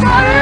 sorry!